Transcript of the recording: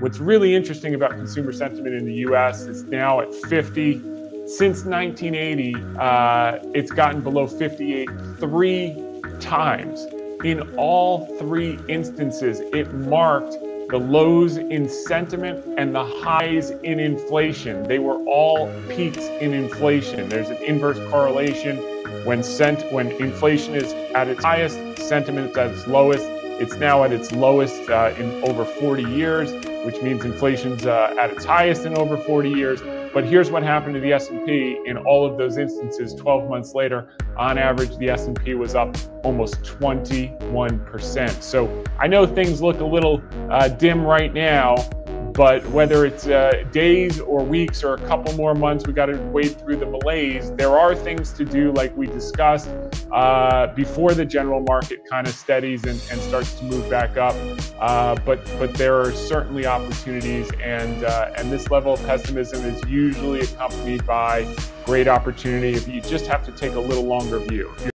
What's really interesting about consumer sentiment in the US is now at 50. Since 1980, uh, it's gotten below 58 three times. In all three instances, it marked the lows in sentiment and the highs in inflation. They were all peaks in inflation. There's an inverse correlation when sent when inflation is at its highest, sentiment is at its lowest. It's now at its lowest uh, in over 40 years, which means inflation's uh, at its highest in over 40 years. But here's what happened to the S&P in all of those instances 12 months later. On average, the S&P was up almost 21%. So I know things look a little uh, dim right now, but whether it's uh, days or weeks or a couple more months, we got to wade through the malaise. There are things to do, like we discussed, uh, before the general market kind of steadies and, and starts to move back up. Uh, but but there are certainly opportunities, and uh, and this level of pessimism is usually accompanied by great opportunity. If you just have to take a little longer view.